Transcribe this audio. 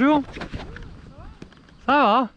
Bonjour. Ça va?